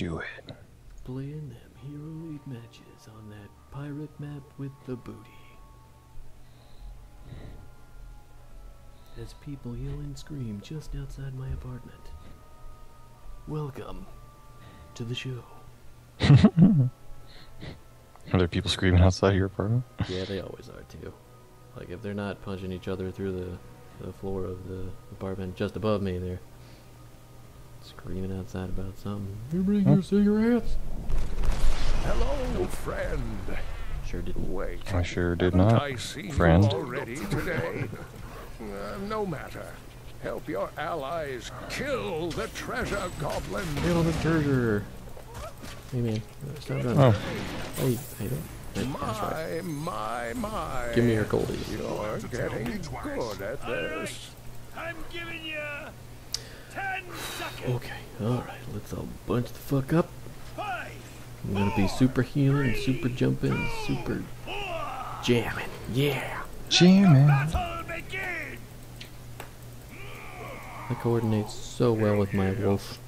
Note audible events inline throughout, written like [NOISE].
do it. Playing them hero league matches on that pirate map with the booty. As people yell and scream just outside my apartment. Welcome to the show. [LAUGHS] Are there people screaming outside your apartment? Yeah, they always are too. Like if they're not punching each other through the, the floor of the apartment just above me, they're screaming outside about something. You bring your cigarettes? Hello, friend. Sure didn't. Wait. I sure did haven't not, I seen friend. you already today? Uh, no matter. Help your allies kill the treasure goblin. Kill the treasure. Hey man, stop running. Oh, Hey, hey, don't. hey, That's right. My, my, my. Give me your goldies. You're getting good at this. I'm giving you ten seconds. Okay, alright, let's all bunch the fuck up. Five, I'm gonna be super healing, super jumping, super jamming. Yeah! jamming. battle begin. That coordinates so well with my wolf.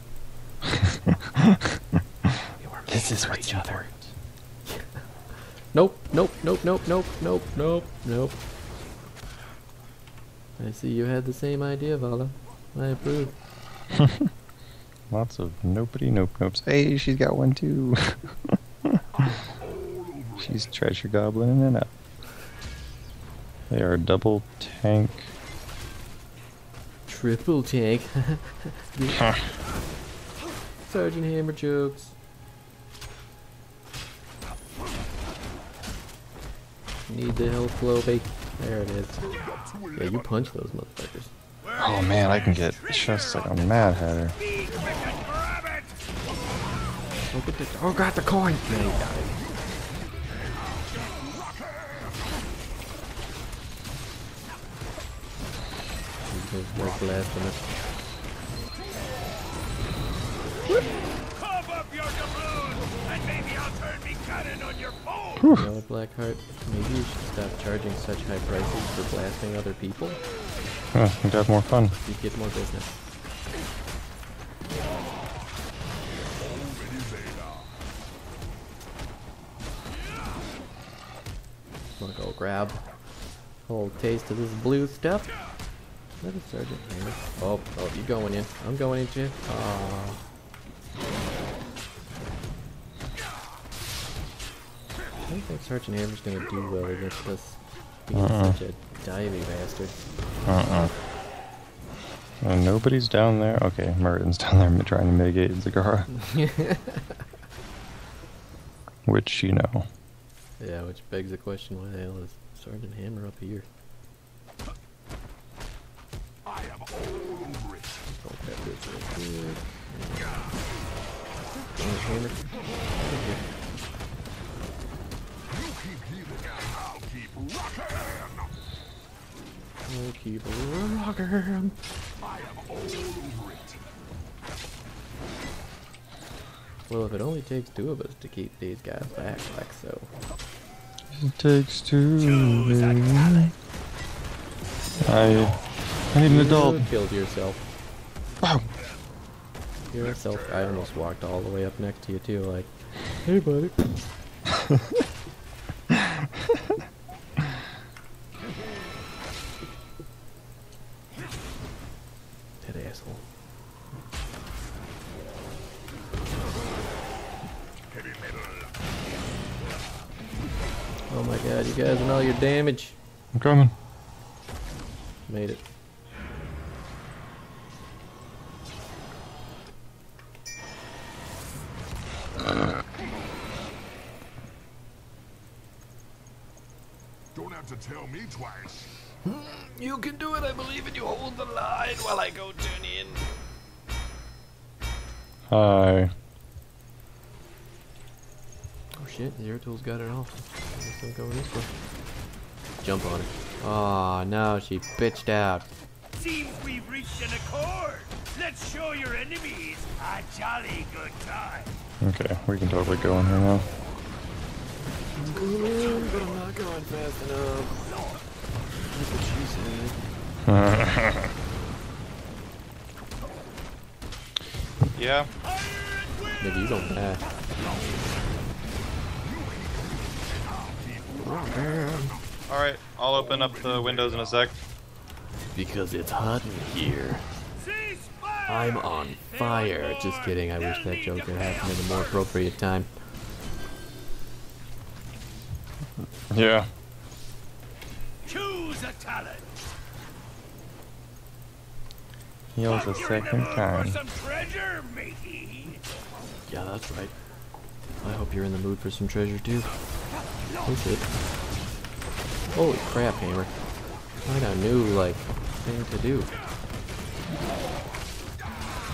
This is what's important. Nope, nope, nope, nope, nope, nope, nope, nope. I see you had the same idea, Valla. I approve. [LAUGHS] Lots of nobody nope nopes. Hey, she's got one too. [LAUGHS] she's treasure goblin and up. They are double tank. Triple tank. [LAUGHS] Sergeant Hammer jokes. Need the health Globey. There it is. Yeah, you punch those motherfuckers. Oh man, I can get just like a mad hatter. Be quick and grab it. Look at this. Oh, got the coin. Now you got it. Like blasting it. Cough up your doubloon, and maybe I'll turn me cannon on your foe. You know, Blackheart, maybe you should stop charging such high prices for blasting other people. Huh, you'd have more fun. You get more business. Wanna go grab a little taste of this blue stuff? Is Sergeant Hammer. Oh, oh, you going in. I'm going in, too. Aw. I don't think Sergeant Hammer's gonna do well against us. He's Uh-uh. such a divey bastard. Uh-uh. Uh, nobody's down there. Okay, Merton's [LAUGHS] down there trying to mitigate Zagara. [LAUGHS] Which, you know. Yeah, which begs the question, why the hell is Sergeant Hammer up here? I am all over it. Don't have this real quick. Sergeant Hammer. Keep rocking. I am all over it. Well, if it only takes two of us to keep these guys back like so. It takes two. I, I need an adult. You killed yourself. Wow. You're self. I almost walked all the way up next to you too, like, hey buddy. [LAUGHS] asshole. Oh my god, you guys and all your damage. I'm coming. Made it. Don't have to tell me twice. Hmm, you can do it, I believe in you. Hold the line while I go turn in. Hi. Oh shit, Zeratul's got it all. I guess I'm going this way. Jump on it. Aw, no, she bitched out. Seems we've reached an accord. Let's show your enemies a jolly good time. Okay, we can totally go in here now. I'm going, but I'm not going fast enough. [LAUGHS] Yeah. Fire and Maybe you don't die. Alright, I'll open up the windows in a sec. Because it's hot in here. I'm on fire. Just kidding. I wish that joke had happened at a more appropriate time. Yeah. Choose a talent. Heals a You're in the second mood For time. some treasure, matey. Yeah, that's right. I hope you're in the mood for some treasure too. Oh shit. Holy crap, Hammer. Find a new, like, thing to do.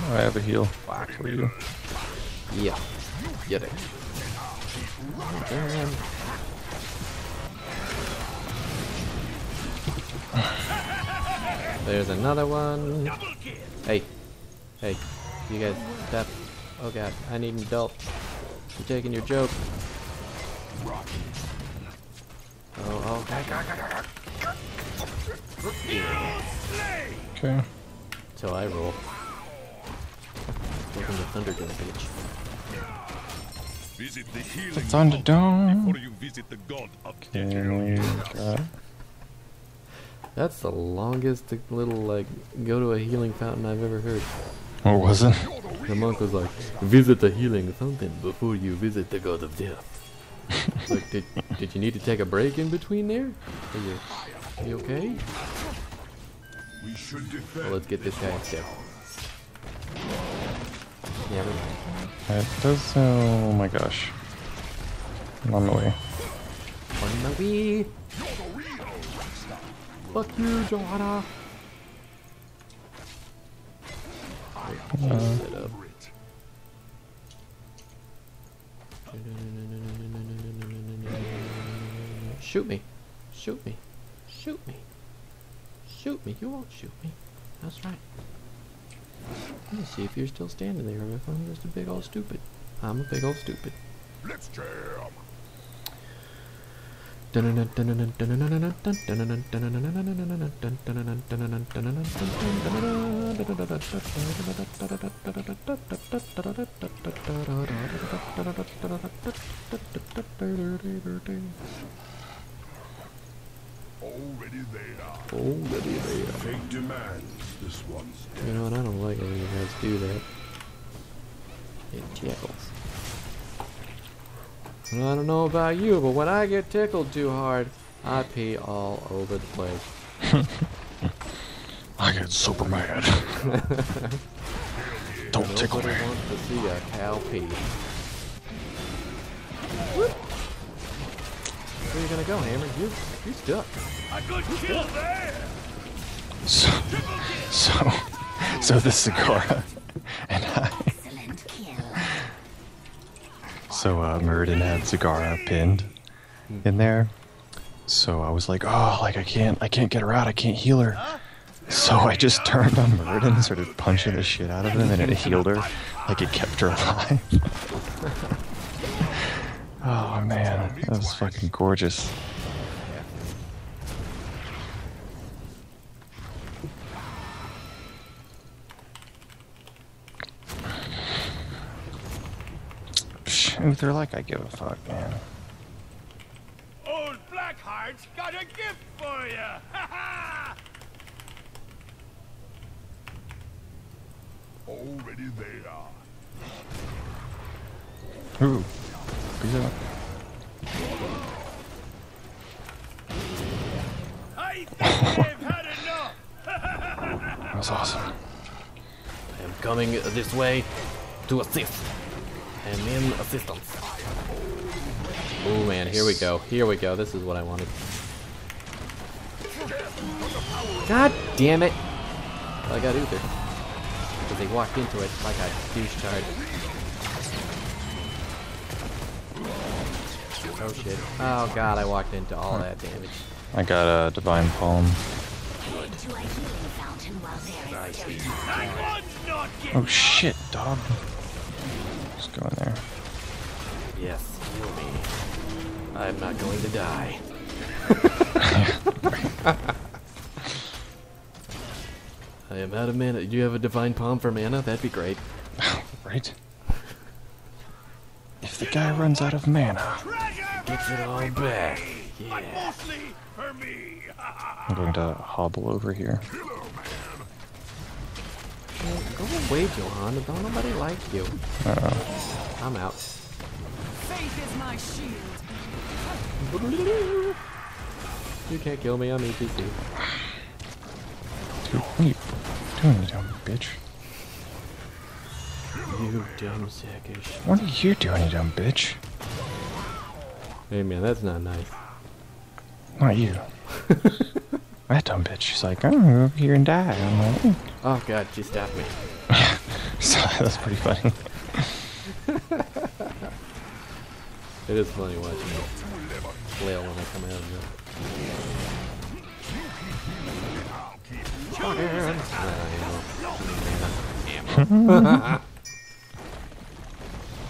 Oh, I have a heal for you. Yeah. Get it. Damn. There's another one. Hey. Hey. You guys stop. Oh god, I need an adult. I'm taking your joke. Oh, oh, god, god, god, god, god. Okay. Till I roll. Open the Thunderdome, bitch. Visit the The Thunderdome. before you visit the god of death. Okay, got- That's the longest little, like, go to a healing fountain I've ever heard. What was it? The monk was like, visit the healing fountain before you visit the god of death. like, did, did you need to take a break in between there? Are you, are you okay? We should defend. Well, let's get this guy instead. Yeah, we It does. Oh my gosh. I'm on the way. on the Wii. Fuck you, Johanna. Uh, Shoot me. Shoot me. Shoot me. Shoot me. You won't shoot me. That's right. Let me see if you're still standing there or if I'm just a big old stupid. I'm a big old stupid. Let's jam. Already there. Already there. Fate demands this one's death. You know what? I don't like it when you guys do that. It tickles. Well, I don't know about you, but when I get tickled too hard, I pee all over the place. [LAUGHS] I get super mad. [LAUGHS] Don't tickle me. Nobody wants to see a cow pee. Where you gonna go, Hammer? You you stuck. A good kill there. So, so, so the Zagara and I. So uh, had Zagara pinned in there. So I was like, oh, like I can't, I can't get her out. I can't heal her. So I just turned on Muradin and started punching the shit out of him, and it healed her. Like it kept her alive. [LAUGHS] oh man, that was fucking gorgeous. Shoot, they're like I give a fuck, man. Old Blackheart's got a gift for you. Ha ha! Already there. Ooh, beat up. I think they've had enough. That was awesome. I am coming this way to assist. And in assistance. Oh man, here we go. Here we go. This is what I wanted. God damn it! Well, I got Uther. Because they walked into it like a douche charge. Oh shit. Oh god, I walked into all that damage. I got a divine palm. Head to a healing fountain while there is still time. That one's not Oh shit, dog. Just go in there. Yes, heal me. I'm not going to die. [LAUGHS] I am out of mana. Do you have a divine palm for mana? That'd be great. [LAUGHS] Right? If the guy runs out of mana. Treasure Gets it all back. Yeah. mostly for me. [LAUGHS] I'm going to hobble over here. Well, Go away, Johanna. Don't nobody like you. Uh-oh. I'm out. Faith is my shield. You can't kill me. I'm ETC. Dude, what are you doing, you dumb bitch? You dumb sackish. What are you doing, you dumb bitch? Hey man, that's not nice. Not you. [LAUGHS] that dumb bitch. She's like, I'm gonna go over here and die. I'm like, "Hmm." Oh god, she stabbed me. [LAUGHS] so [LAUGHS] that's pretty funny. [LAUGHS] It is funny watching it flail when I come out of it.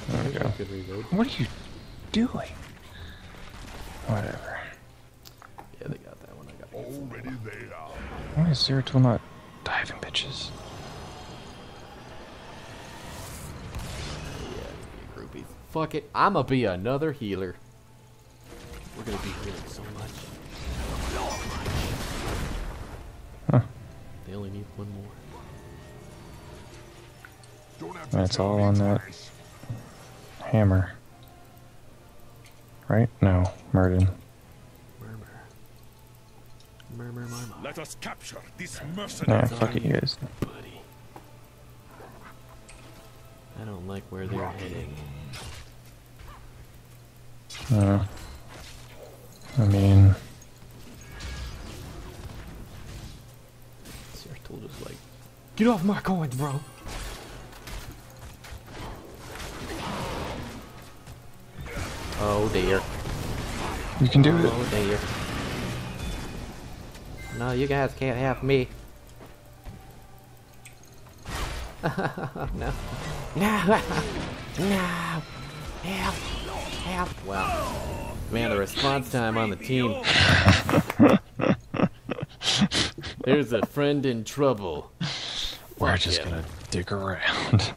There we go. What are you doing? Whatever. Yeah, they got that one. I got one. Already they are. Why is Zeratul not diving bitches? Yeah, be groupie. Fuck it. I'ma be another healer. We're gonna be healing so much. Huh. They only need one more. Don't have to That's all on that. Hammer. Right? No. Murden. Murmur. Murmur, murmur. Let us capture this Nah, mercenary. fuck it, you guys. Buddy. I don't like where they're heading. Uh, I mean, Zeratul just like, get off my coins, bro. Oh dear. you can do it. Oh dear. No, you guys can't have me. [LAUGHS] no. No. [LAUGHS] no. Help. Help. Wow. Man, the response time on the team. [LAUGHS] There's a friend in trouble. We're just yeah. gonna dig around.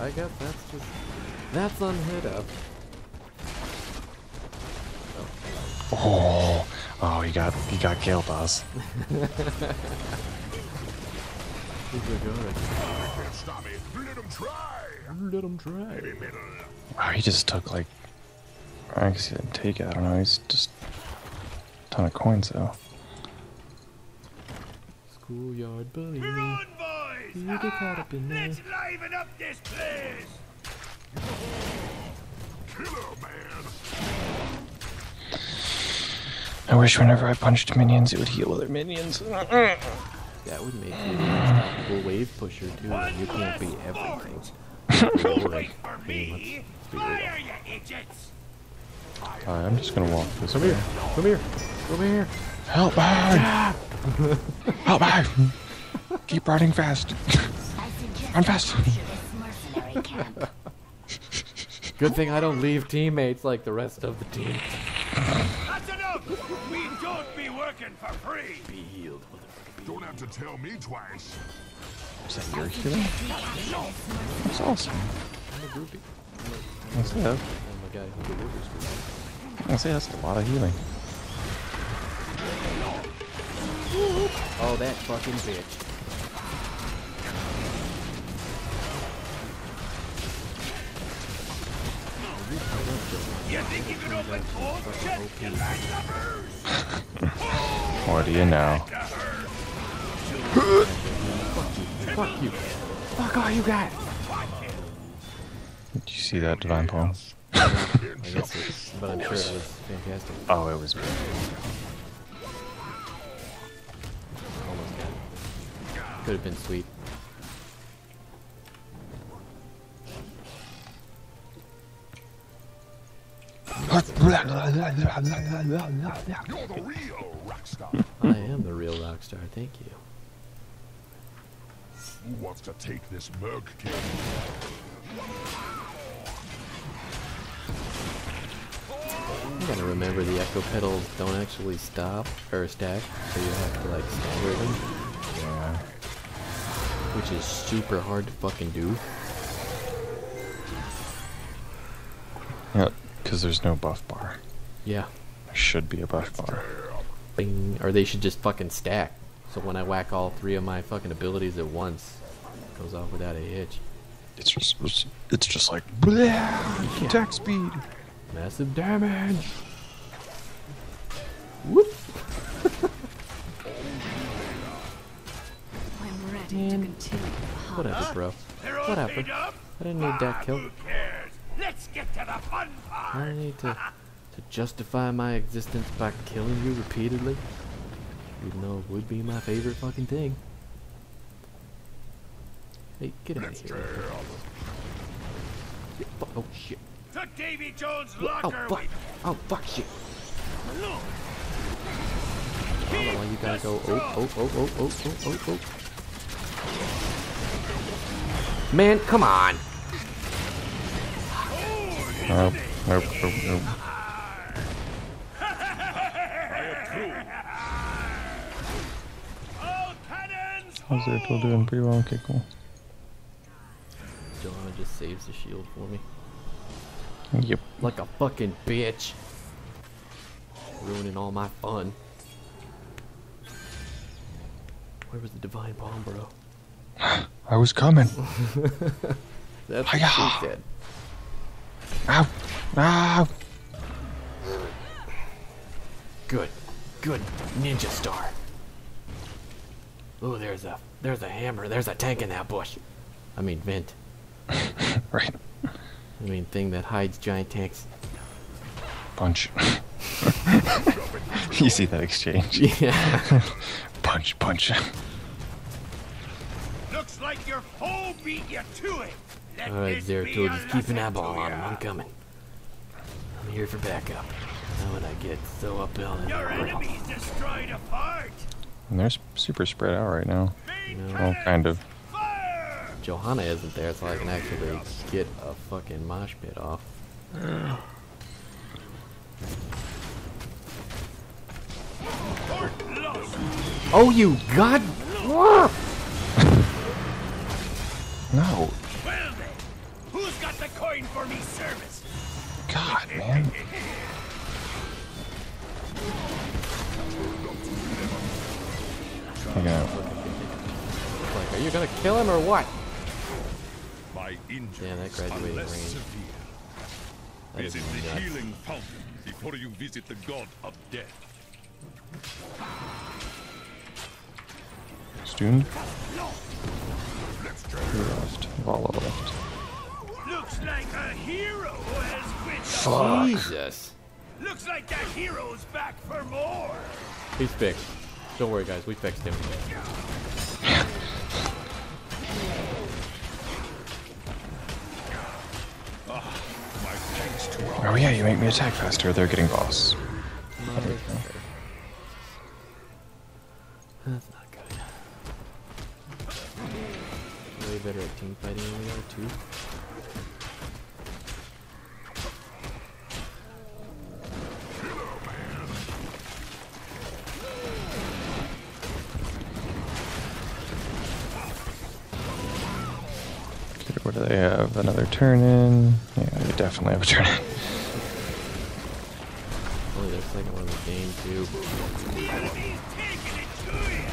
I guess that's just... That's unheard of. Oh, oh, you got you got killed, Boss. Can't stop me. Let them try. Let him try. Wow, he just took like. I guess he didn't take it. I don't know. He's just a ton of coins though. Schoolyard bully. We're on, boys! You get caught up in there. Let's liven up this place! Killer man. I wish whenever I punched minions, it would heal other minions. [LAUGHS] That would make you an unstoppable wave pusher too, and you can't be everything. Wait for me! Fire, you idiots! Alright, I'm just gonna walk this Come way. here, come here, come here. Help me! Help me! [LAUGHS] Keep running fast. Run fast. capture this mercenary camp. Good thing I don't leave teammates like the rest of the team. That's enough! We don't be working for free! Be healed, motherfucker. Don't have to tell me twice. Is that your healing? That's awesome. I'm a groupie. What's that? I'm a guy who delivers groupie. I say that's a lot of healing. Oh, that fucking bitch. [LAUGHS] What do you know? Fuck you. Fuck all you got. Did you see that divine palm? I guess it, but I'm sure it was fantastic. Oh, it was. Almost got it. Could have been sweet. You're the real rock star. I am the real rock star, thank you. Who wants to take this Merc kid? You gotta remember the echo pedals don't actually stop or stack, so you have to like stagger them. Yeah. Which is super hard to fucking do. Yep, because there's no buff bar. Yeah. There should be a buff bar. Bing. Or they should just fucking stack. So when I whack all three of my fucking abilities at once, it goes off without a hitch. It's just it's, it's just like blah, attack speed. Massive damage. Whoop. [LAUGHS] I'm ready to continue. Whatever, bro. Whatever. I didn't need that kill. Who cares? Let's get to the fun I part. don't need to to justify my existence by killing you repeatedly. Even though it would be my favorite fucking thing. Hey, get out of here. Oh shit. To Davy Jones' locker. Oh fuck. Oh fuck shit. Look, I don't know why you gotta go. Oh, oh oh oh oh oh oh oh oh. Man, come on. Nope, nope, nope, nope. all cannons How's Zeratul doing? Pretty well. Okay, cool. Johanna just saves the shield for me. Yep. Like a fucking bitch. Ruining all my fun. Where was the divine bomb, bro? I was coming. [LAUGHS] That's what she said. Ow! Ow! Good. Good. Ninja star. Oh, there's a there's a hammer. There's a tank in that bush. I mean vent. [LAUGHS] Right. I mean thing that hides giant tanks. Punch. [LAUGHS] you see that exchange? [LAUGHS] Yeah. Punch, punch. Looks like your foe beat you to it. Let Alright, this Zero be Two, a just keeping that lesson on him. I'm coming. I'm here for backup. Now when I get so uphill in Your the world. enemies destroyed a fart. And they're super spread out right now. No. Well, kind of. Fire! Johanna isn't there, so I can actually get a fucking mosh pit off. Fort. [SIGHS] Oh, you god! [LAUGHS] No. Coin for me service? God, man. I got Like, are you gonna kill him or what? My injuries Yeah, that are graduating range. severe. That is Visit the nuts. healing fountain before you visit the god of death. Stun. Who left? Valla left. Looks like a hero has quit. the- Jesus. Looks like that hero's back for more. He's fixed. Don't worry, guys. We fixed him. My thanks to our Oh yeah, you make me attack faster. They're getting boss. That's not good. Way better at team fighting than we are, too. What do they have? Uh, another turn in. Yeah, they definitely have a turn in. Only their second one of the game, too. The enemy's taking it to you.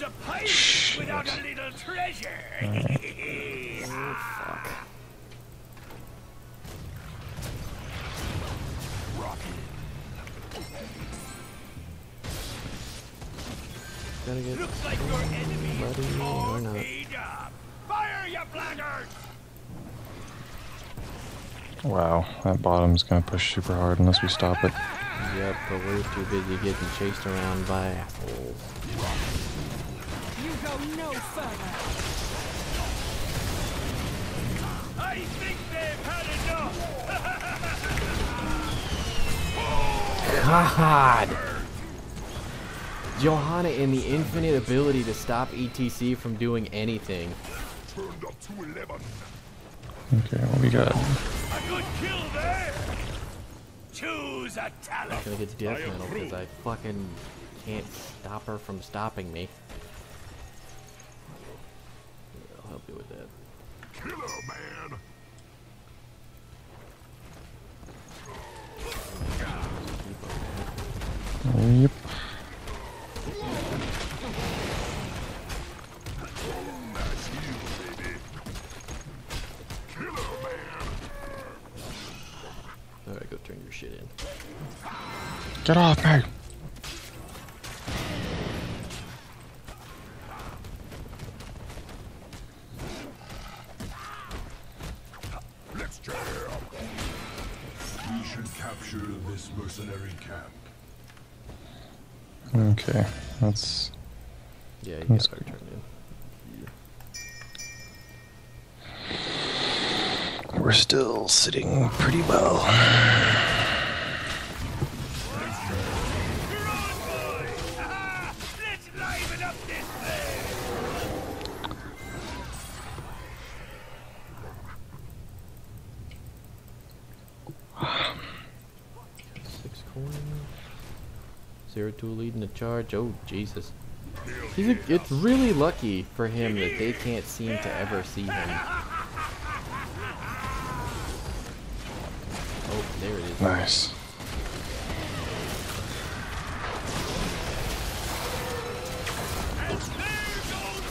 What good's a pirate without a little treasure? Fuck. [LAUGHS] Gotta get Looks like your enemies Buddy, all or not. paid up. Fire, you blackguards! Wow, that bottom's gonna push super hard unless we stop it. Yep, but we're too busy getting chased around by assholes. You go no further. I think they've had enough. God! Johanna and the infinite ability to stop ETC from doing anything. turned up to 11. Okay, what we got? A good kill there. Choose a talent. I'm gonna get death metal because I fucking can't stop her from stopping me. I'll help you with that. Killer man. Yep. That's you, baby. Killer man. Alright, go turn your shit in. Get off me! Sitting pretty well. Six coins. Zero two leading the charge. Oh Jesus. He's a, it's really lucky for him that they can't seem to ever see him. Nice. There goes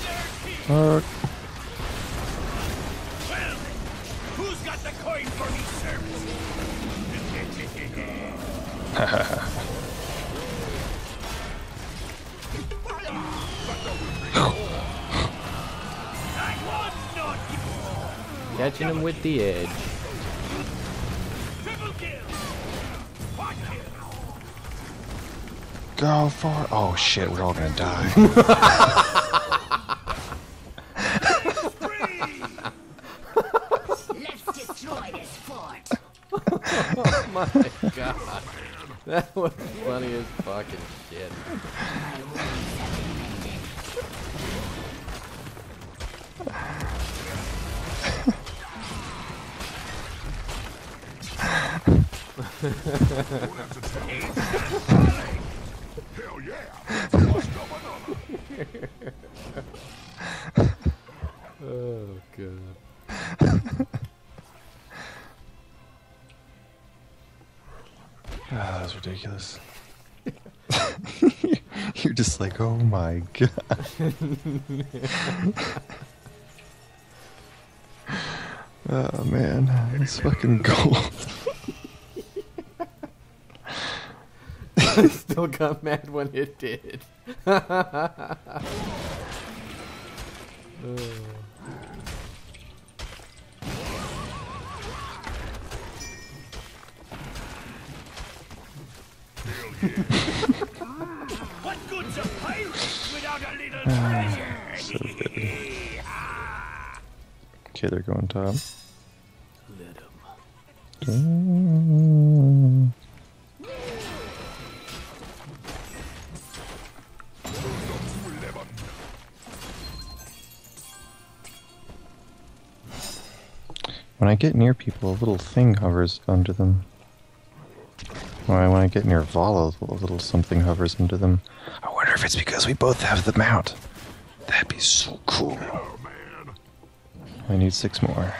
their king. Fuck. Well, who's got the coin for me service? I was not Catching him with the edge. Go for Oh shit, we're all gonna die. [LAUGHS] Let's destroy this fort. [LAUGHS] Oh my god. That was funny as fucking shit. Ah, that was ridiculous. [LAUGHS] You're just like, oh my god. [LAUGHS] oh man, it's fucking gold. I Still got mad when it did. Oh. [LAUGHS] What good's a pirate without a little treasure? So good. Okay, they're going top. Let him. When I get near people, a little thing hovers under them. When I, when I get near Valla, a little something hovers under them. I wonder if it's because we both have the mount. That'd be so cool. Oh, man. I need six more.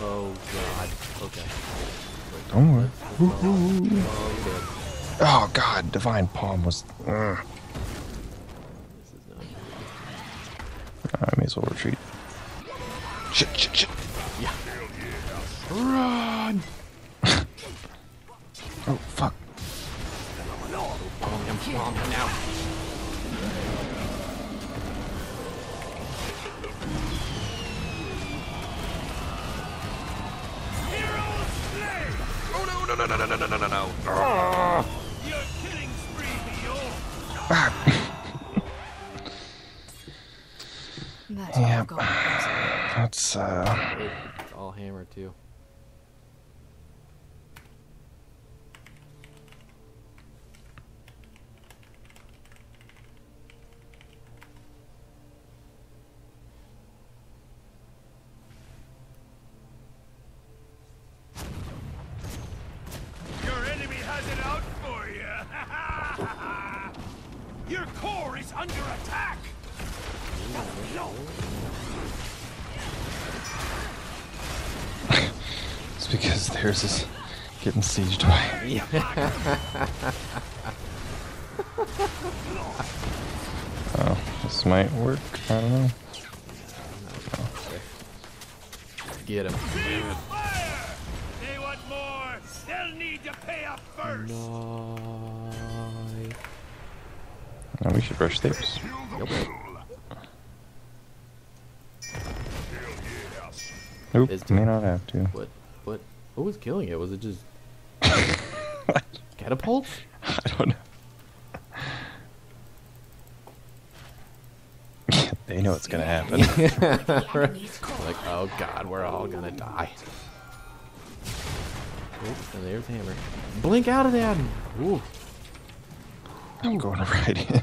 Oh god. Okay. Don't worry. Oh, you're. Oh god, Divine Palm was. Ugh. This is not good. I may as well retreat. Shit, shit, shit. Run! Oh no, no, no, no, no, no, no, no, no. Your killing spree be over. [LAUGHS] Yep. gone. [SIGHS] That's, uh. It's all hammer too. Getting sieged by. [LAUGHS] oh, this might work. I don't know. Get him. They want more. They'll need to pay up first. Nice. Oh, we should rush theirs. Yep. Nope, may not have to. What? What? What was killing it? Was it just [LAUGHS] catapults? I don't know. [LAUGHS] they know what's gonna happen. The enemy's core. Like, oh god, we're all gonna die. Oh, and there's Hammer. Blink out of that! Ooh. I'm going right in.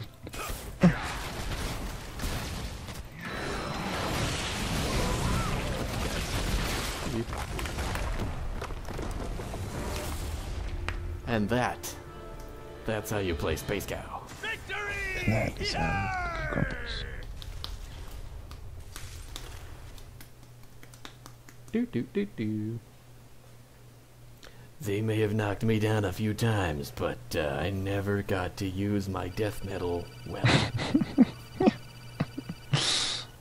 And that, that's how you play Space Cow. Victory! And that is um, Grumpus. Do do do do. They may have knocked me down a few times, but uh, I never got to use my death metal weapon.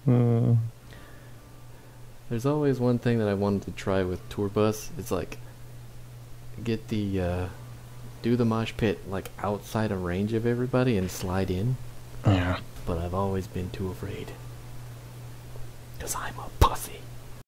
Uh, [LAUGHS] There's always one thing that I wanted to try with Tour Bus. It's like get the uh, do the mosh pit like outside of range of everybody and slide in, yeah. but I've always been too afraid. Cause I'm a pussy.